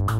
Hai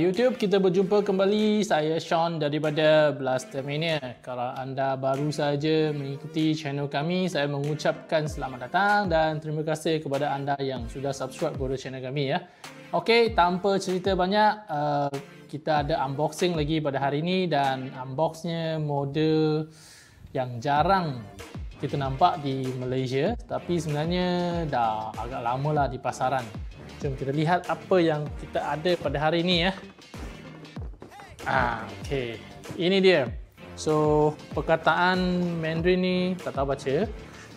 YouTube, kita berjumpa kembali. Saya Sean daripada Blastermania. Kalau anda baru saja mengikuti channel kami, saya mengucapkan selamat datang dan terima kasih kepada anda yang sudah subscribe kepada channel kami ya. Okey, tanpa cerita banyak, uh, kita ada unboxing lagi pada hari ini dan unboxnya model yang jarang kita nampak di Malaysia tapi sebenarnya dah agak lama lah di pasaran. Jom kita lihat apa yang kita ada pada hari ini ya. Ah, okay. Ini dia. So, perkataan Mandarin ni tak tahu baca.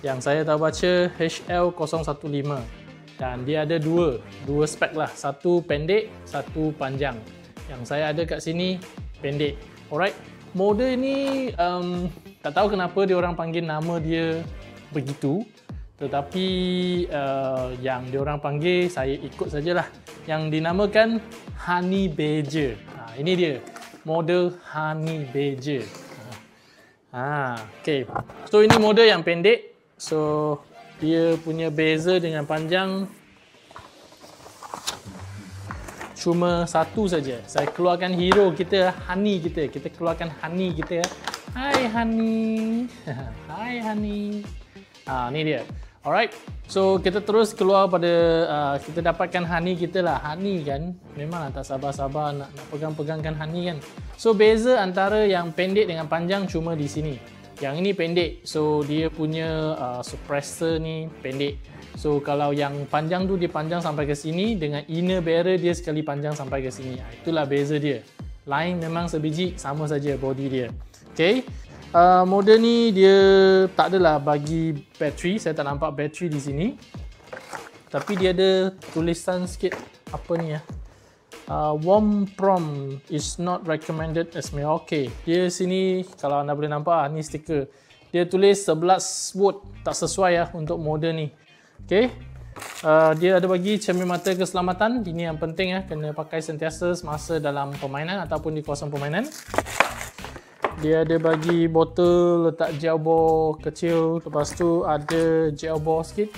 Yang saya tahu baca HL015. Dan dia ada dua. Dua spek lah. Satu pendek, satu panjang. Yang saya ada kat sini, pendek. Alright. Model ni, um, tak tahu kenapa dia orang panggil nama dia begitu tetapi uh, yang diorang panggil saya ikut sajalah yang dinamakan honey badger ha, ini dia model honey badger. Ha, okay. so ini model yang pendek. So dia punya beza dengan panjang cuma satu saja. Saya keluarkan hero kita honey kita. Kita keluarkan honey kita. Hai honey. Hai honey. Ah ni dia Alright, so kita terus keluar pada uh, kita dapatkan honey kita lah. Honey kan, memang tak sabar-sabar nak, nak pegang-pegangkan honey kan. So beza antara yang pendek dengan panjang cuma di sini. Yang ini pendek, so dia punya uh, suppressor ni pendek. So kalau yang panjang tu dia panjang sampai ke sini dengan inner barrel dia sekali panjang sampai ke sini. Ah, itulah beza dia. Lain memang sebiji sama saja body dia. Okay, Uh, model ni dia tak adalah bagi bateri, saya tak nampak bateri di sini. Tapi dia ada tulisan sikit apa ni ya. Uh, warm prom is not recommended as me. Okay, dia sini kalau anda boleh nampak ah, ni stiker. Dia tulis 11 watt tak sesuai ya untuk model ni. Okay. Uh, dia ada bagi cermin mata keselamatan. Ini yang penting ya, kena pakai sentiasa semasa dalam permainan ataupun di kawasan permainan dia ada bagi botol letak gel ball kecil. Lepas tu ada gel ball sikit.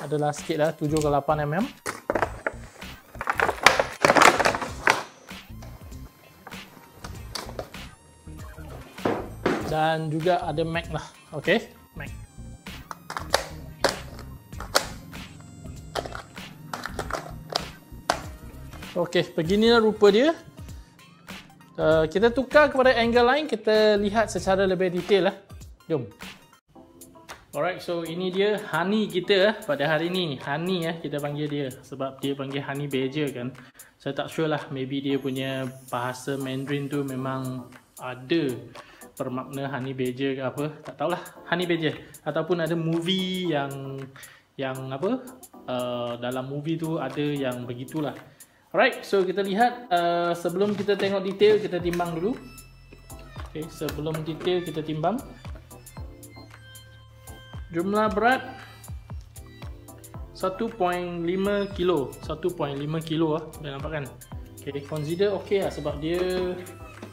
Adalah sikit lah 7 ke 8 mm dan juga ada mag lah. Ok mag ok beginilah rupa dia Uh, kita tukar kepada angle lain, kita lihat secara lebih detail lah. Jom. Alright, so ini dia honey kita eh, pada hari ni. Honey ya, kita panggil dia sebab dia panggil honey badger kan. Saya tak sure lah, maybe dia punya bahasa Mandarin tu memang ada bermakna honey badger ke apa. Tak tahulah, honey badger. Ataupun ada movie yang yang apa, uh, dalam movie tu ada yang begitulah. Alright, so kita lihat uh, sebelum kita tengok detail, kita timbang dulu. Okay, sebelum detail kita timbang. Jumlah berat 1.5 kilo, 1.5 kilo ah, boleh nampak kan? Okay, consider okay lah sebab dia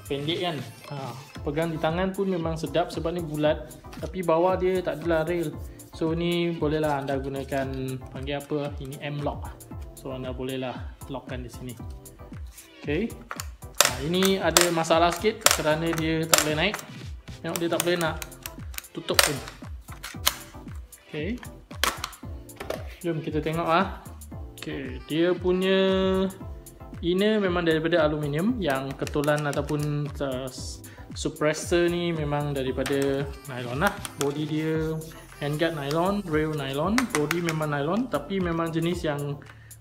pendek kan. Ha, pegang di tangan pun memang sedap sebab ni bulat, tapi bawah dia tak adalah rail. So ni bolehlah anda gunakan panggil apa? Ini M-lock. So anda bolehlah lockkan di sini. Okay. Nah, ini ada masalah sikit kerana dia tak boleh naik. Tengok dia tak boleh nak tutup pun. Okay. Jom kita tengok ah. Okay, dia punya inner memang daripada aluminium yang ketulan ataupun uh, suppressor ni memang daripada nylon lah. Body dia handguard nylon, rail nylon, body memang nylon tapi memang jenis yang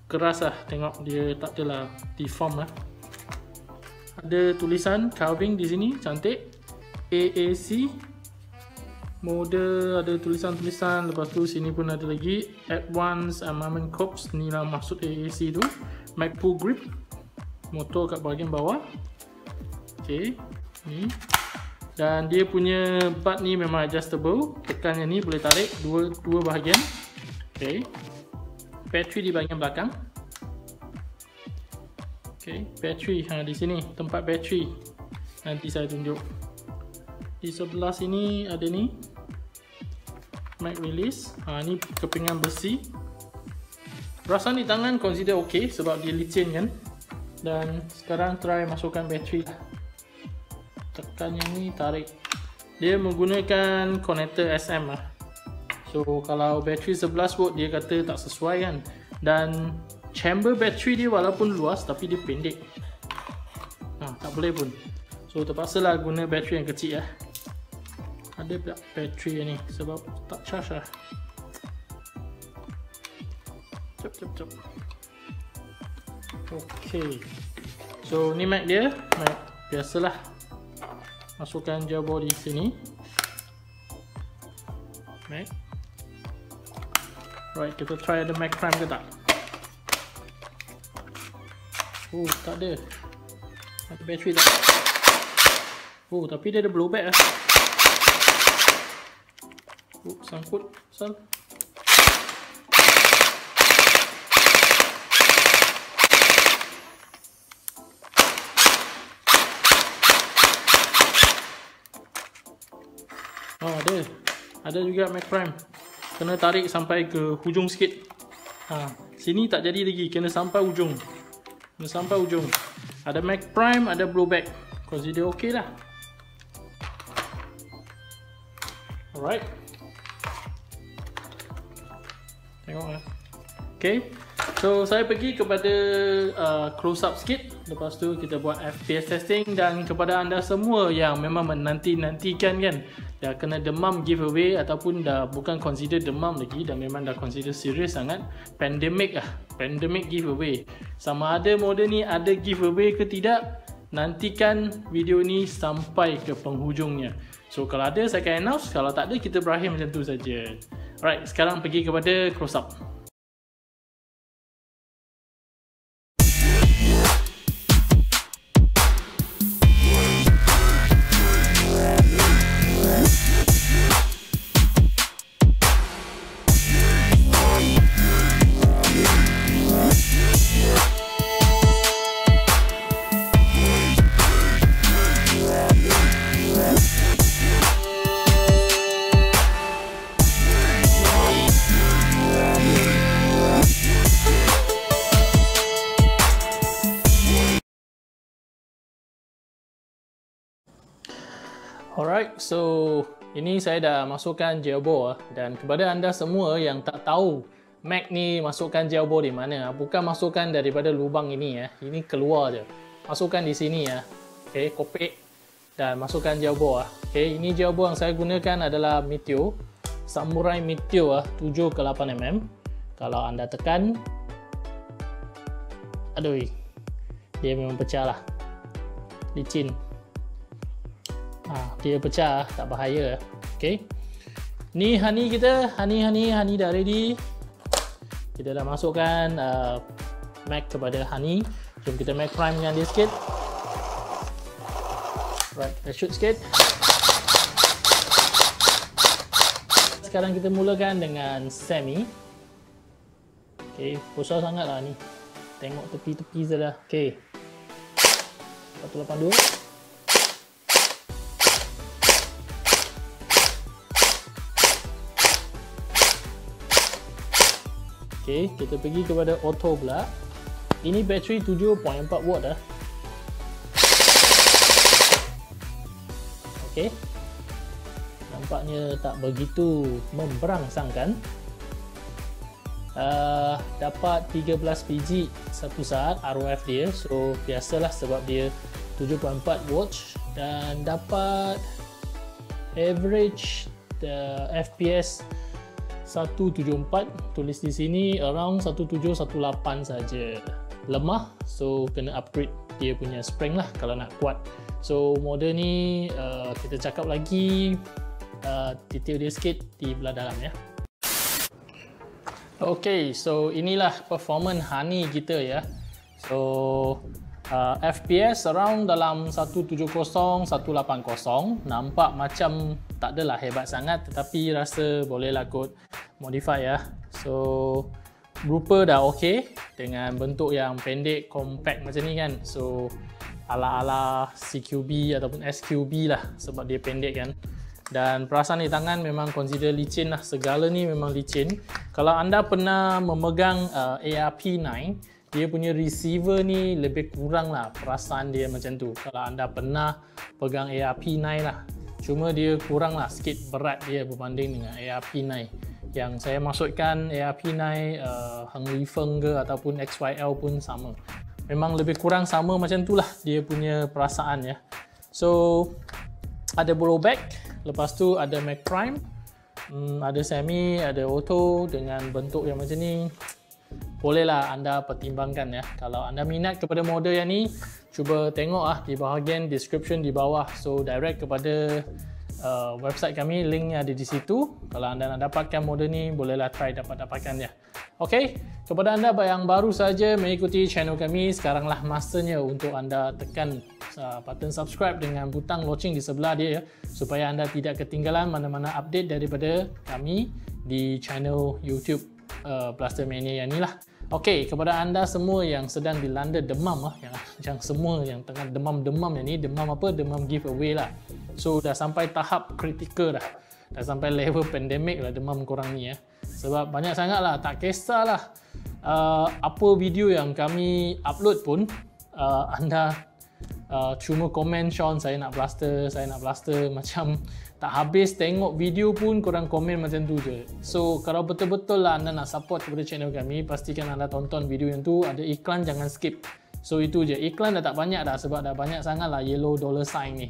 keras lah tengok dia tak adalah deform lah. Ada tulisan carving di sini cantik. AAC mode ada tulisan-tulisan. Lepas tu sini pun ada lagi. Advanced armament corps ni lah maksud AAC tu. Magpul grip. Motor kat bahagian bawah. Ok ni. Dan dia punya butt ni memang adjustable. Tekan yang ni boleh tarik dua dua bahagian. Ok battery di bahagian belakang Okay, battery ha di sini tempat battery. Nanti saya tunjuk. Di sebelah sini ada ni. Mag release. Ha ni kepingan besi. Rasa di tangan consider okay sebab dia licin kan. Dan sekarang try masukkan battery. Tekan yang ni tarik. Dia menggunakan connector SM lah. So kalau battery 11 volt dia kata tak sesuai kan. Dan chamber battery dia walaupun luas tapi dia pendek. Ha, tak boleh pun. So terpaksa lah guna battery yang kecil lah ada pula battery ni sebab tak charge lah cep cep cep ok so ni Mac dia. Mac biasalah. Masukkan jawbo di sini. Mac right kita try ada Mac Prime ke tak Oh, tak ada. Ada bateri tak? Oh, tapi dia ada blowback lah. Oh, sangkut. Sal. Oh, ada. Ada juga Mac Prime. Kena tarik sampai ke hujung sikit. Ha, sini tak jadi lagi. Kena sampai hujung. Sampai ujung ada Mac Prime ada Blueback consider ok lah. Alright. Tengok lah. Ok so saya pergi kepada uh, close up sikit lepas tu kita buat FPS testing dan kepada anda semua yang memang menanti-nantikan kan dah kena demam giveaway ataupun dah bukan consider demam lagi dan memang dah consider serius sangat pandemic lah pandemic giveaway. Sama ada model ni ada giveaway ke tidak nantikan video ni sampai ke penghujungnya. So kalau ada saya akan announce. Kalau tak ada kita berakhir macam tu saja. Alright sekarang pergi kepada close up Alright, so ini saya dah masukkan Jailbo ah. dan kepada anda semua yang tak tahu Mac ni masukkan Jailbo di mana, bukan masukkan daripada lubang ini ya. Ini keluar je. Masukkan di sini ya. Okey, kopek dan masukkan Jailbo ah. Okey, ini Jailbo yang saya gunakan adalah Meteor Samurai Meteor ah 7 ke 8 mm. Kalau anda tekan aduh dia memang pecah lah licin ha, dia pecah tak bahaya okey. Ni honey kita honey honey honey dah ready. Kita dah masukkan uh, mac kepada honey. Jom kita mac prime dengan dia sikit. Right kita shoot sikit. Sekarang kita mulakan dengan semi. Okey besar sangatlah ni. Tengok tepi-tepi saja okey. 182 Okey, kita pergi kepada auto pula. Ini bateri 7.4 watt dah. Okey. Nampaknya tak begitu memberangsangkan. Uh, dapat 13 biji satu saat ROF dia. So, biasalah sebab dia 7.4 watt dan dapat average the FPS 174 tulis di sini around 1718 saja. Lemah so kena upgrade dia punya spring lah kalau nak kuat. So model ni uh, kita cakap lagi uh, detail dia sikit di belah dalam ya. Okay, so inilah performance Honey kita ya. So uh, FPS around dalam 170 180 nampak macam tak adalah hebat sangat tetapi rasa bolehlah kot modify ya. So rupa dah okey dengan bentuk yang pendek compact macam ni kan. So ala-ala CQB ataupun SQB lah sebab dia pendek kan dan perasaan di tangan memang consider licin lah segala ni memang licin kalau anda pernah memegang uh, ARP9 dia punya receiver ni lebih kurang lah perasaan dia macam tu kalau anda pernah pegang ARP9 lah cuma dia kurang lah sikit berat dia berbanding dengan ARP9 yang saya masukkan ARP9 uh, Heng Li Feng ke ataupun XYL pun sama. Memang lebih kurang sama macam tu lah dia punya perasaan ya. So ada blowback Lepas tu ada Mac Prime, hmm, ada semi, ada auto dengan bentuk yang macam ni. Bolehlah anda pertimbangkan ya. Kalau anda minat kepada model yang ni, cuba tengok ah di bahagian description di bawah. So direct kepada uh, website kami, linknya ada di situ. Kalau anda nak dapatkan model ni, bolehlah try dapat dapatkan ya. Okay, kepada anda yang baru saja mengikuti channel kami, sekaranglah masanya untuk anda tekan uh, button subscribe dengan butang loceng di sebelah dia ya, supaya anda tidak ketinggalan mana-mana update daripada kami di channel YouTube uh, Blaster Mania yang ni lah. Okey, kepada anda semua yang sedang dilanda demam lah, yang, yang semua yang tengah demam-demam yang ni, demam apa? Demam giveaway lah. So dah sampai tahap kritikal dah. Dah sampai level pandemik lah demam korang ni ya. Sebab banyak sangat lah, tak kisahlah uh, apa video yang kami upload pun uh, anda uh, cuma komen Sean saya nak blaster, saya nak blaster macam tak habis tengok video pun korang komen macam tu je. So kalau betul-betul lah anda nak support kepada channel kami, pastikan anda tonton video yang tu, ada iklan jangan skip. So itu je, iklan dah tak banyak dah sebab dah banyak sangat lah yellow dollar sign ni.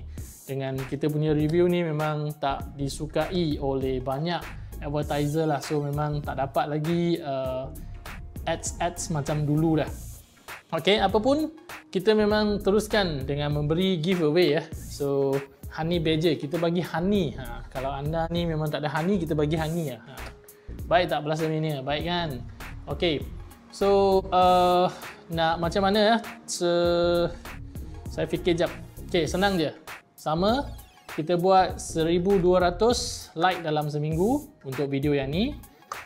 Dengan kita punya review ni memang tak disukai oleh banyak advertiser lah. So memang tak dapat lagi uh, ads-ads macam dulu dah. Okay, apapun kita memang teruskan dengan memberi giveaway ya. So honey badger kita bagi honey. Ha, kalau anda ni memang tak ada honey kita bagi honey ya. Ha. Baik tak belas ini Baik kan? Okay. So uh, nak macam mana ya? So, saya fikir jap. Okay, senang je. Sama kita buat 1200 like dalam seminggu untuk video yang ni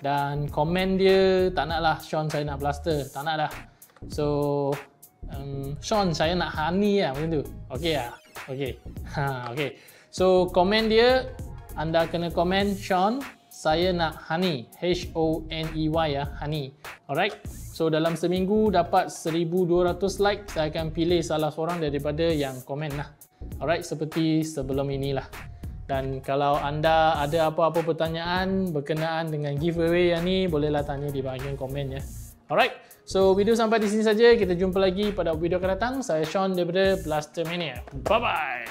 dan komen dia tak naklah Sean saya nak blaster. Tak nak dah. So um, Sean saya nak honey lah macam tu ok lah ok ha, ok so komen dia anda kena komen Sean. Saya nak honey H-O-N-E-Y ya honey alright. So dalam seminggu dapat 1200 like saya akan pilih salah seorang daripada yang komen lah. Alright seperti sebelum inilah. Dan kalau anda ada apa-apa pertanyaan berkenaan dengan giveaway yang ni bolehlah tanya di bahagian komen ya alright So video sampai di sini saja. Kita jumpa lagi pada video akan datang. Saya Sean daripada Blaster Mania. Bye bye.